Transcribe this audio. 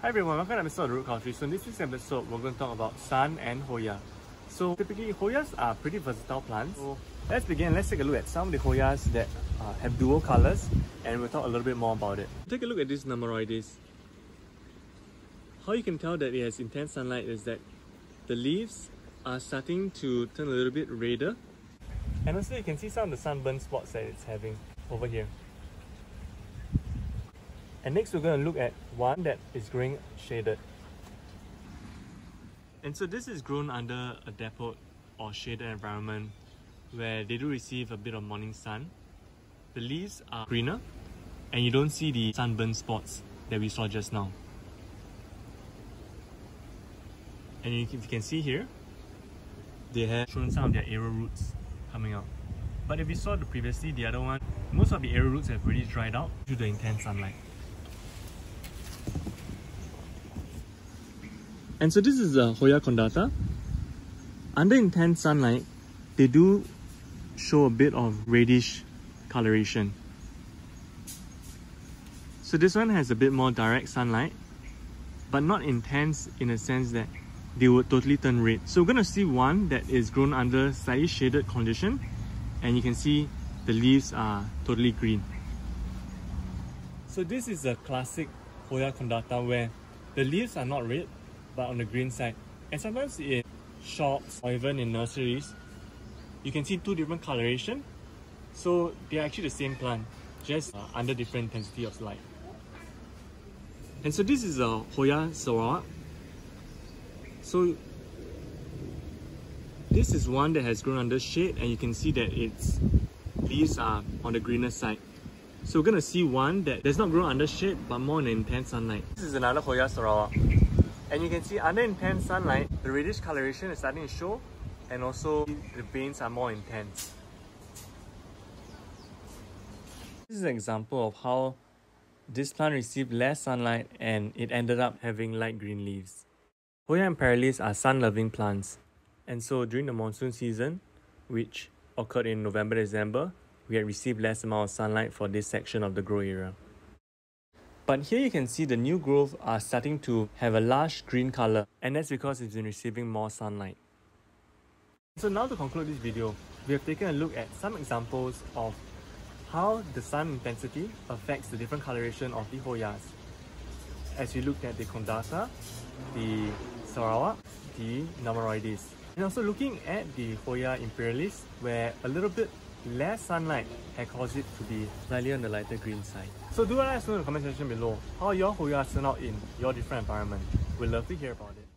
Hi everyone, welcome to episode of Root Culture. So in this week's episode, we're going to talk about Sun and Hoya. So typically, Hoyas are pretty versatile plants. So let's begin. Let's take a look at some of the Hoyas that uh, have dual colors and we'll talk a little bit more about it. Take a look at this nummularioides. How you can tell that it has intense sunlight is that the leaves are starting to turn a little bit redder. And also you can see some of the sunburn spots that it's having over here. And next we're going to look at one that is growing shaded. And so this is grown under a dappled or shaded environment where they do receive a bit of morning sun. The leaves are greener and you don't see the sunburn spots that we saw just now. And you can, you can see here, they have shown some of their aerial roots coming out. But if you saw the previously, the other one, most of the aerial roots have already dried out due to the intense sunlight. And so this is a Hoya condata. Under intense sunlight, they do show a bit of reddish coloration. So this one has a bit more direct sunlight, but not intense in a sense that they would totally turn red. So we're going to see one that is grown under slightly shaded condition and you can see the leaves are totally green. So this is a classic Hoya condata where the leaves are not red but on the green side. And sometimes in shops or even in nurseries, you can see two different coloration. So they are actually the same plant, just uh, under different intensity of light. And so this is a Hoya Sarawak. So this is one that has grown under shade and you can see that its leaves are on the greener side. So we're going to see one that does not grow under shade but more in intense sunlight. This is another Hoya Sarawak. And you can see under intense sunlight, the reddish coloration is starting to show and also the veins are more intense. This is an example of how this plant received less sunlight and it ended up having light green leaves. Hoya imperialis are sun-loving plants and so during the monsoon season, which occurred in November-December, we had received less amount of sunlight for this section of the grow area. But here you can see the new growth are starting to have a large green color and that's because it's been receiving more sunlight. So now to conclude this video, we have taken a look at some examples of how the sun intensity affects the different coloration of the Hoyas. As we looked at the Condata, the Sarawak, the Nummularioides. And also looking at the Hoya Imperialis, where a little bit less sunlight had caused it to be slightly on the lighter green side. So do let us know in the comment section below how your Hoyas turn out in your different environment. We'd love to hear about it.